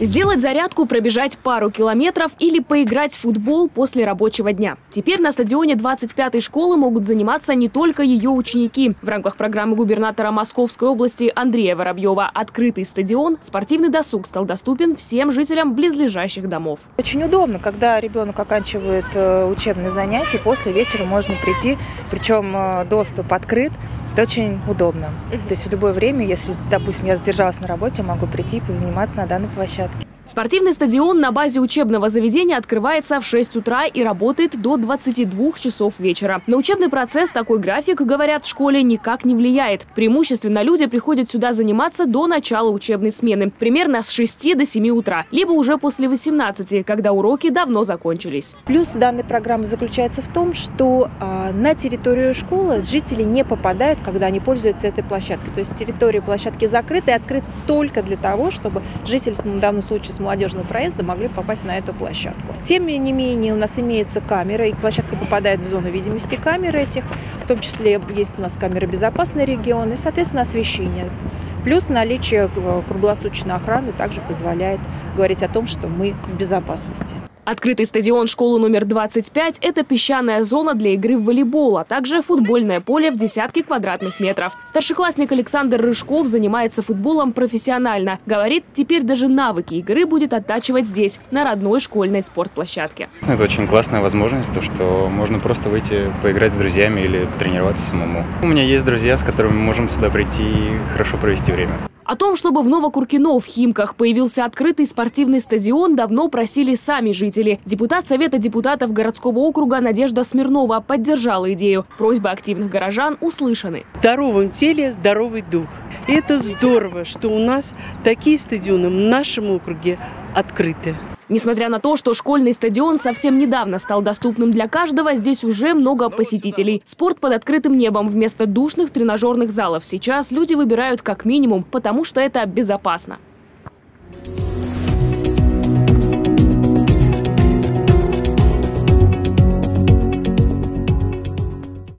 Сделать зарядку, пробежать пару километров или поиграть в футбол после рабочего дня. Теперь на стадионе 25-й школы могут заниматься не только ее ученики. В рамках программы губернатора Московской области Андрея Воробьева «Открытый стадион» спортивный досуг стал доступен всем жителям близлежащих домов. Очень удобно, когда ребенок оканчивает э, учебные занятия, после вечера можно прийти, причем э, доступ открыт. Это очень удобно. То есть в любое время, если, допустим, я задержалась на работе, могу прийти и позаниматься на данной площадке. Спортивный стадион на базе учебного заведения открывается в 6 утра и работает до 22 часов вечера. На учебный процесс такой график, говорят, в школе никак не влияет. Преимущественно люди приходят сюда заниматься до начала учебной смены, примерно с 6 до 7 утра, либо уже после 18, когда уроки давно закончились. Плюс данной программы заключается в том, что э, на территорию школы жители не попадают, когда они пользуются этой площадкой. То есть территория площадки закрыта и открыта только для того, чтобы жители, в данном случае молодежного проезда могли попасть на эту площадку. Тем не менее, у нас имеется камера, и площадка попадает в зону видимости камер этих, в том числе есть у нас камеры безопасный регион и, соответственно, освещение. Плюс наличие круглосуточной охраны также позволяет говорить о том, что мы в безопасности. Открытый стадион школы номер 25 – это песчаная зона для игры в волейбол, а также футбольное поле в десятки квадратных метров. Старшеклассник Александр Рыжков занимается футболом профессионально. Говорит, теперь даже навыки игры будет оттачивать здесь, на родной школьной спортплощадке. Это очень классная возможность, то, что можно просто выйти поиграть с друзьями или потренироваться самому. У меня есть друзья, с которыми мы можем сюда прийти и хорошо провести время. О том, чтобы в Новокуркино в Химках появился открытый спортивный стадион, давно просили сами жители. Депутат Совета депутатов городского округа Надежда Смирнова поддержала идею. Просьбы активных горожан услышаны. В здоровом теле здоровый дух. И это здорово, что у нас такие стадионы в нашем округе открыты. Несмотря на то, что школьный стадион совсем недавно стал доступным для каждого, здесь уже много посетителей. Спорт под открытым небом вместо душных тренажерных залов сейчас люди выбирают как минимум, потому что это безопасно.